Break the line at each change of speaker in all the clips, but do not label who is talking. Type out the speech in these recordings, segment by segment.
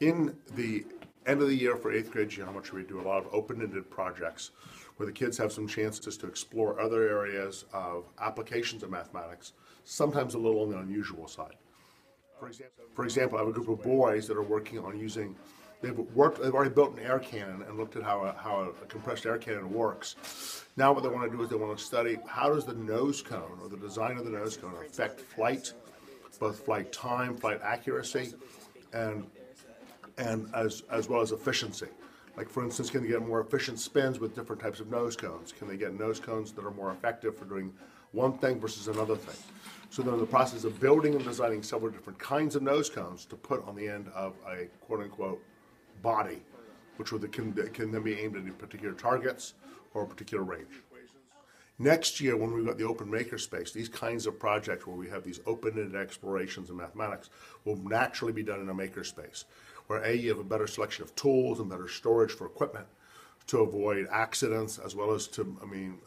In the end of the year for eighth grade geometry, we do a lot of open-ended projects where the kids have some chances to explore other areas of applications of mathematics, sometimes a little on the unusual side. For example, for example, I have a group of boys that are working on using, they've worked, they've already built an air cannon and looked at how a, how a compressed air cannon works. Now what they want to do is they want to study how does the nose cone or the design of the nose cone affect flight, both flight time, flight accuracy, and and as, as well as efficiency. Like for instance, can they get more efficient spins with different types of nose cones? Can they get nose cones that are more effective for doing one thing versus another thing? So they're in the process of building and designing several different kinds of nose cones to put on the end of a quote unquote body, which would, can, can then be aimed at particular targets or a particular range. Next year, when we've got the open makerspace, these kinds of projects where we have these open-ended explorations in mathematics will naturally be done in a makerspace, where A, you have a better selection of tools and better storage for equipment to avoid accidents, as well as to, I mean,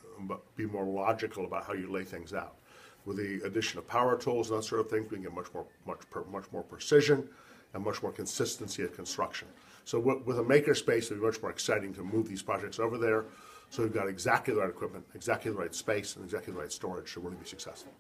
be more logical about how you lay things out. With the addition of power tools and that sort of thing, we can get much more, much, much more precision and much more consistency of construction. So with a makerspace, it'll be much more exciting to move these projects over there so we've got exactly the right equipment, exactly the right space, and exactly the right storage to really be successful.